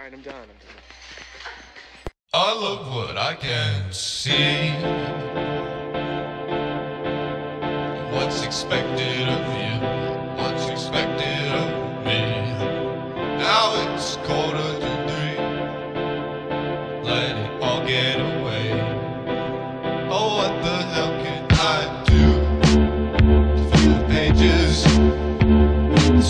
Alright, I'm done. I'm done. I love what I can see. What's expected of you? What's expected of me? Now it's quarter to three. Let it all get away. Oh, what the hell can I do? the pages, the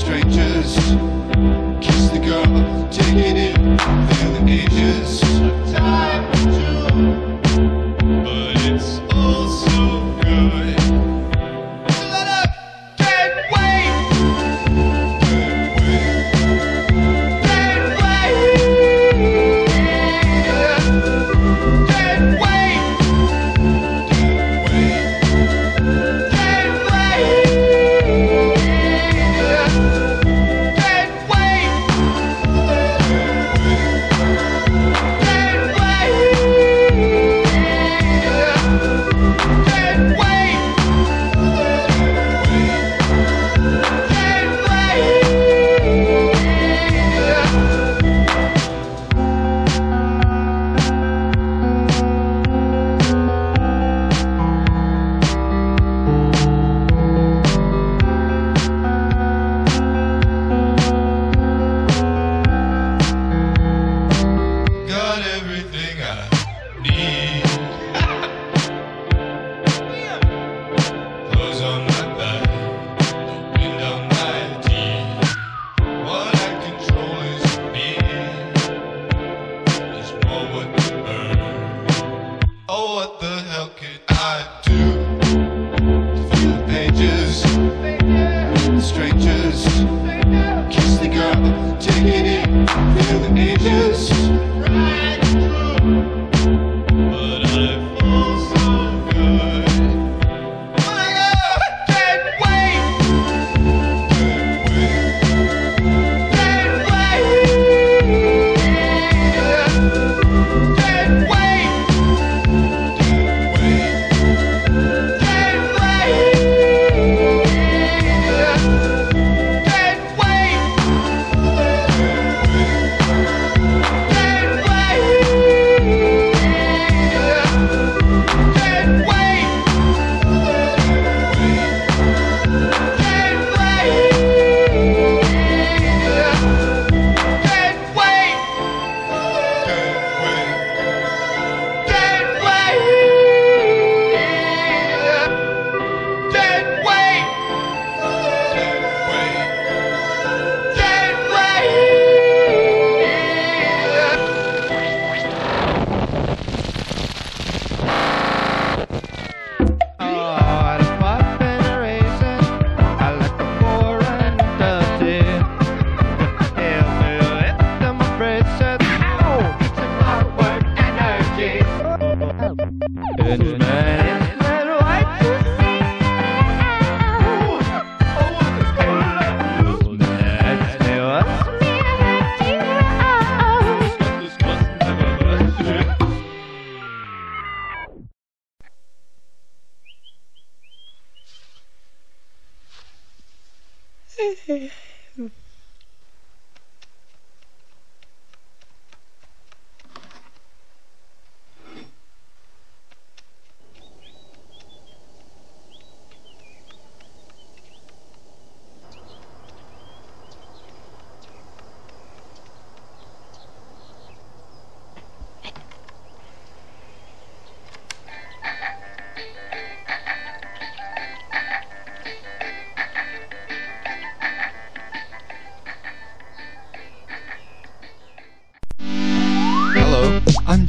Okay.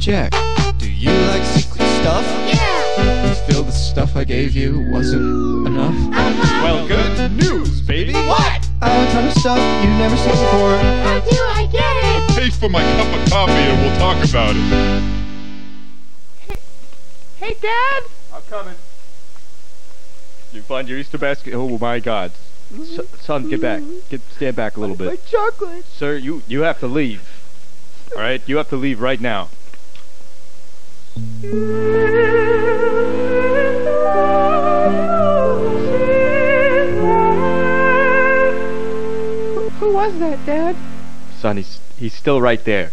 Jack. Do you like secret stuff? Yeah. You feel the stuff I gave you wasn't enough? Uh-huh. Well, good news, baby. What? I have a ton of stuff you've never seen before. How do I get it? Pay for my cup of coffee and we'll talk about it. Hey, Dad. I'm coming. You find your Easter basket. Oh my God, S- son, get back. Get stand back a little bit. My chocolate. sir. You you have to leave. All right, you have to leave right now. Who was that, Dad? Son, he's he's still right there.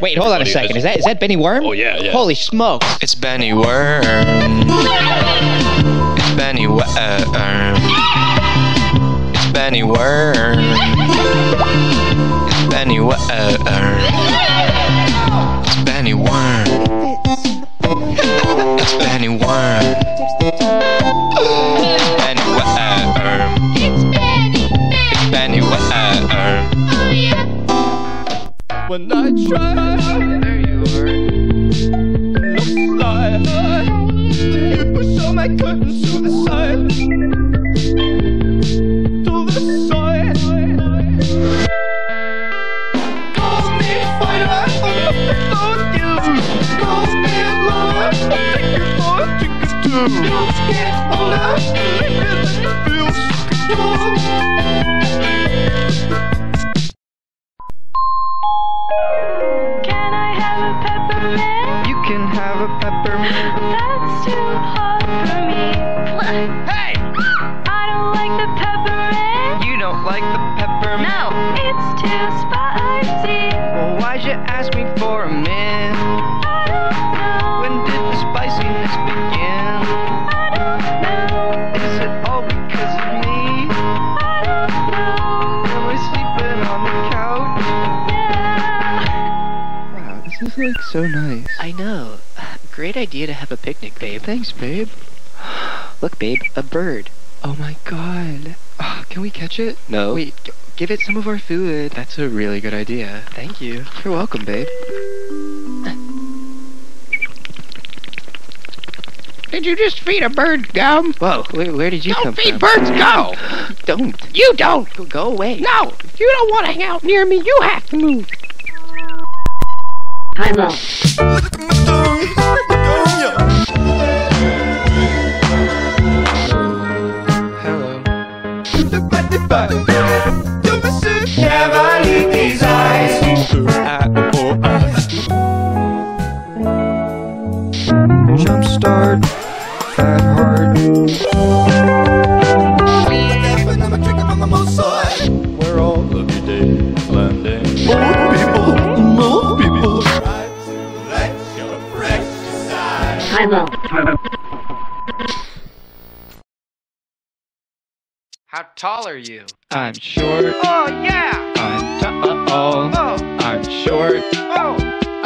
Wait, hold on a second. Is that is that Benny Worm? Oh, yeah, yeah. Holy smokes! It's Benny Worm. It's Benny Worm. Uh, um, it's Benny Worm. It's Benny Worm. Uh, um, It's why'd you ask me for a mint? Like so nice. I know. Great idea to have a picnic, babe. Thanks, babe. Look, babe, a bird. Oh my god. Ah, can we catch it? No. Wait, g- give it some of our food. That's a really good idea. Thank you. You're welcome, babe. Did you just feed a bird gum? Whoa, where, where did you come Don't feed birds gum. Don't. You don't. Go, go away. No, if you don't want to hang out near me, you have to move. Time out. Hello. Never How tall are you? I'm short. Oh yeah. I'm tall. Oh. I'm short. Oh.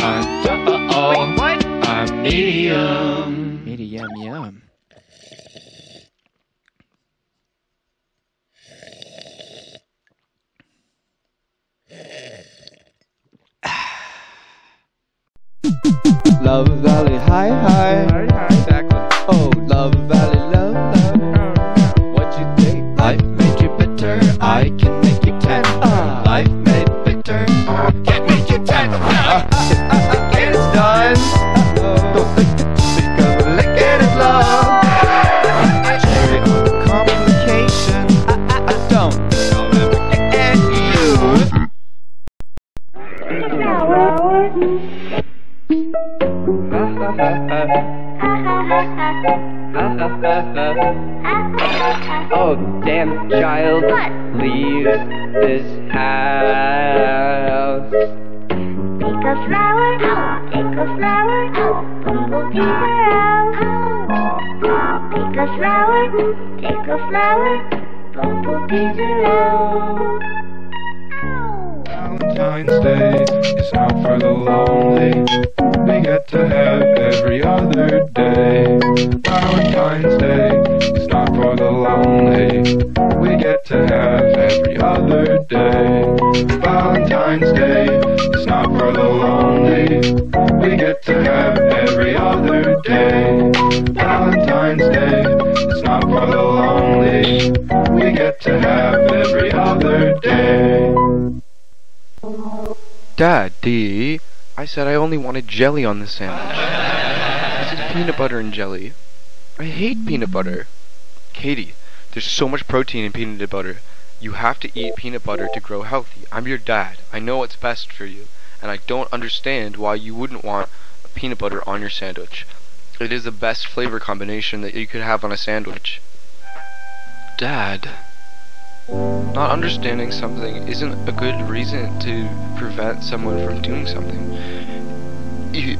I'm tall. Wait, what? I'm medium. Medium, yum. Love Valley, hi, hi. Exactly. Oh, damn child, leave this house. Take a flower, take a flower, bumblebees are out. Take a flower, take a flower, bumblebees are out. Valentine's Day is out for the lonely. Get to have every other day. Valentine's Day is not for the lonely. We get to have every other day. Valentine's Day is not for the lonely. We get to have every other day. Valentine's Day is not for the lonely. We get to have every other day. Daddy, I said I only wanted jelly on the sandwich. this is peanut butter and jelly. I hate peanut butter. Katie, there's so much protein in peanut butter. You have to eat peanut butter to grow healthy. I'm your dad. I know what's best for you. And I don't understand why you wouldn't want peanut butter on your sandwich. It is the best flavor combination that you could have on a sandwich. Dad, Not understanding something isn't a good reason to prevent someone from doing something. You,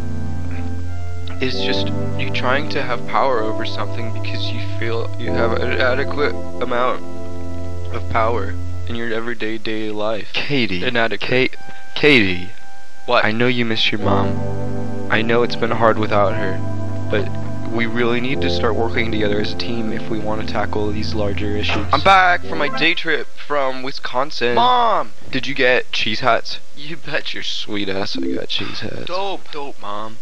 it's just you trying to have power over something because you feel you have an adequate amount of power in your everyday daily life. Katie. Inadequate. Kate. Katie. What? I know you miss your mom. I know it's been hard without her, but we really need to start working together as a team if we want to tackle these larger issues. I'm back from my day trip from Wisconsin. Mom! Did you get cheese hats? You bet your sweet ass I got cheese hats. Dope, dope, mom.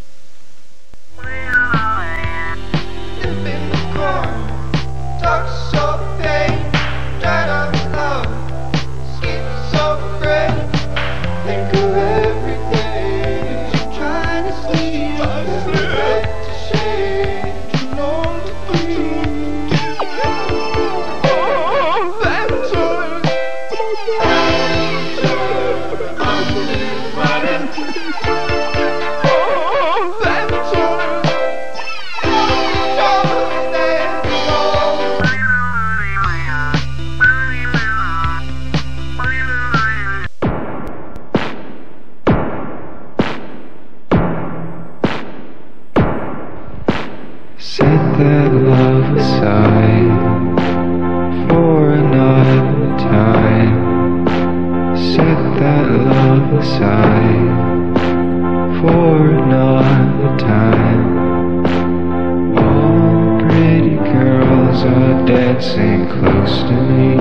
Set that love aside for another time. Set that love aside for another time. All pretty girls are dancing close to me.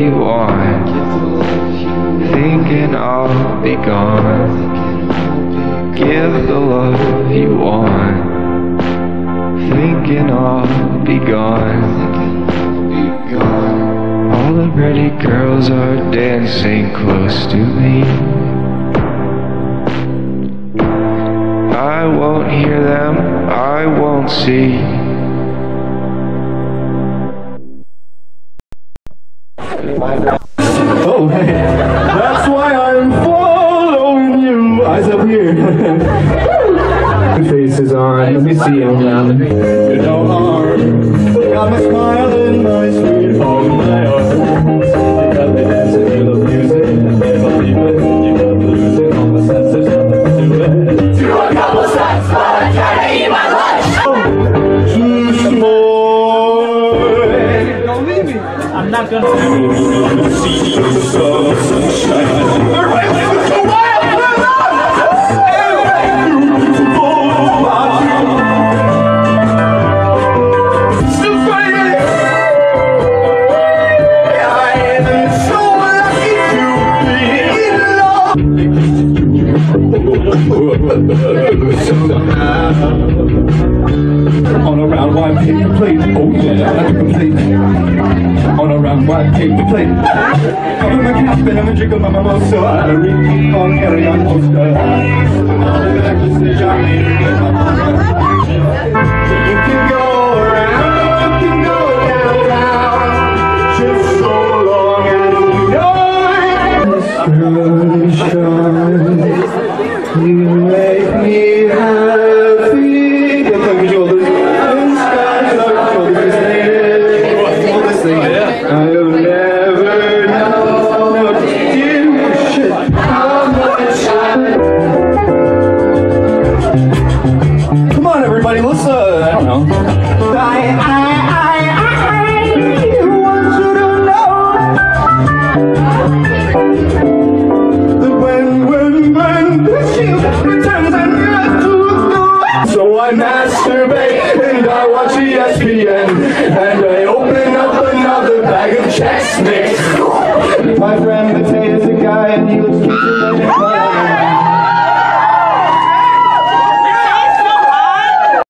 You want. Thinking I'll be gone. Give the love you want. Thinking I'll be gone. All the pretty girls are dancing close to me. I won't hear them, I won't see. Oh, hey. That's why I'm following you. Eyes up here. Faces on. Let me see now. You know harm. Got my smile On a round white paper plate, oh yeah, that's complete. On a round white paper plate. I'm in my cap and I'm a drink of my mimosa. I King Kong, carry on poster. You can